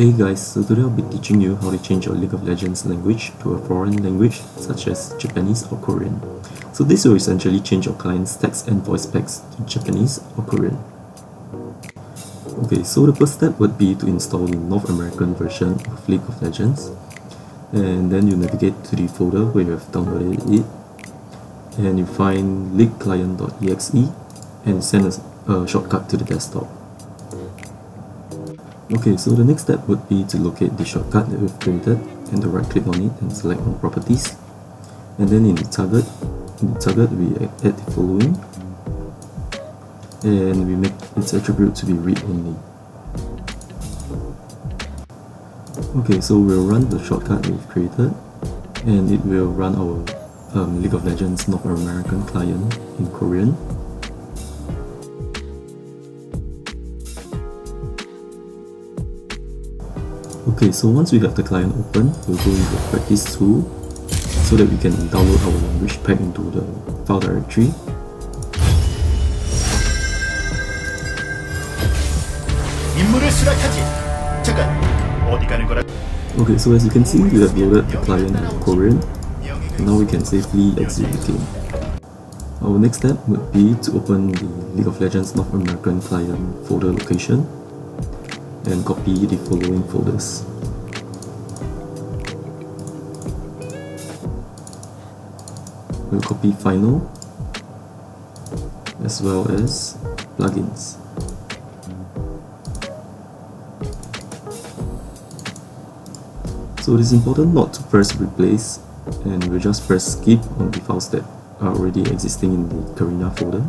Hey guys, so today I'll be teaching you how to change your League of Legends language to a foreign language such as Japanese or Korean. So this will essentially change your client's text and voice packs to Japanese or Korean. Okay, so the first step would be to install the North American version of League of Legends and then you navigate to the folder where you have downloaded it and you find leagueclient.exe and send a, a shortcut to the desktop. Okay, so the next step would be to locate the shortcut that we've created and to right click on it and select on properties. And then in the target, in the target we add the following and we make its attribute to be read only. Okay, so we'll run the shortcut we've created and it will run our um, League of Legends North American client in Korean Okay, so once we have the client open, we'll go into the practice tool so that we can download our language pack into the file directory. Okay, so as you can see, we have loaded the client in Korean, and now we can safely exit the game. Our next step would be to open the League of Legends North American client folder location and copy the following folders. We'll copy final as well as plugins. So it is important not to press replace and we'll just press skip on the files that are already existing in the Garena folder.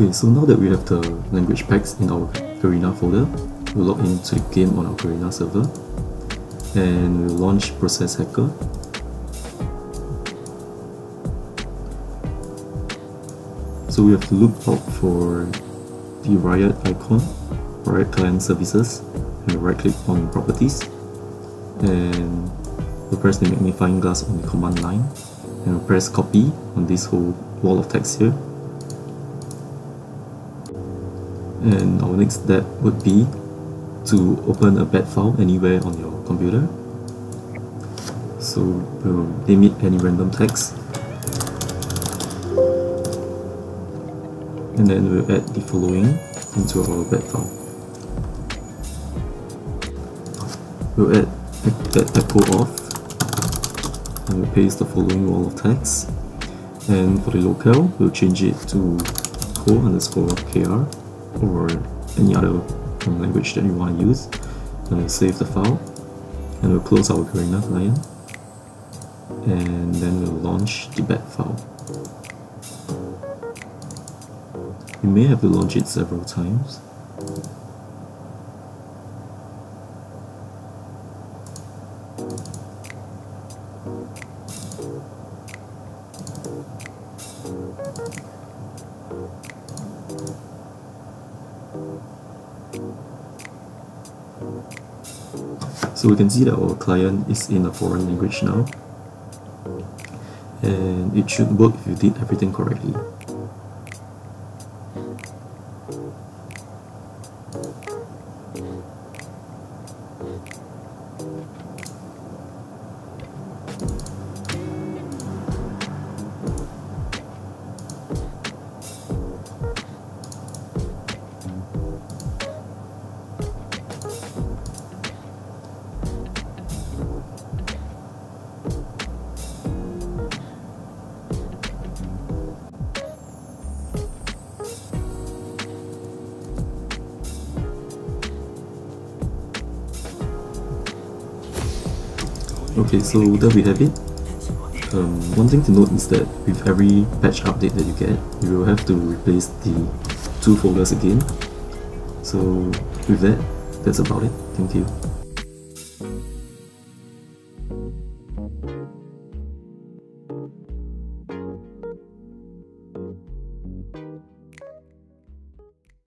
Okay, so now that we have the language packs in our Garena folder, we'll log into the game on our Garena server and we'll launch Process Hacker. So we have to look out for the Riot icon, Riot Client Services, and right click on Properties and we'll press the magnifying glass on the command line and we'll press copy on this whole wall of text here and our next step would be to open a bat file anywhere on your computer. So um, we'll name it any random text. And then we'll add the following into our bat file we'll add that echo off and we'll paste the following wall of text. And for the locale we'll change it to ko underscore kr or any other language that you want to use and we'll save the file. And we'll close our Garena client and then we'll launch the bat file. You may have to launch it several times So we can see that our client is in a foreign language now and it should work if you did everything correctly. Okay, so there we have it. Um, one thing to note is that with every patch update that you get, you will have to replace the two folders again. So with that, that's about it. Thank you.